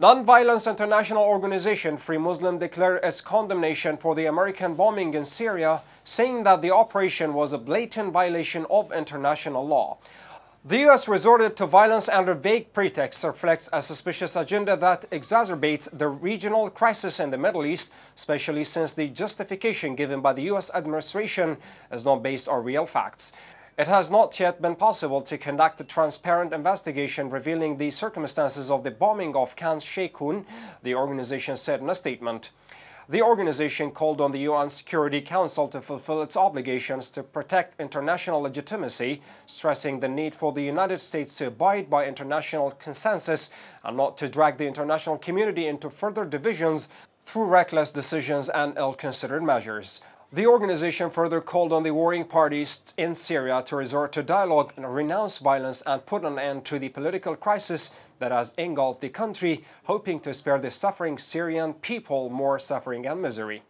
Non-violence international organization Free Muslim declared its condemnation for the American bombing in Syria, saying that the operation was a blatant violation of international law. The U.S. resorted to violence under vague pretexts reflects a suspicious agenda that exacerbates the regional crisis in the Middle East, especially since the justification given by the U.S. administration is not based on real facts. It has not yet been possible to conduct a transparent investigation revealing the circumstances of the bombing of Khan Shaykhun, the organization said in a statement. The organization called on the UN Security Council to fulfill its obligations to protect international legitimacy, stressing the need for the United States to abide by international consensus and not to drag the international community into further divisions through reckless decisions and ill-considered measures. The organization further called on the warring parties in Syria to resort to dialogue and renounce violence and put an end to the political crisis that has engulfed the country, hoping to spare the suffering Syrian people more suffering and misery.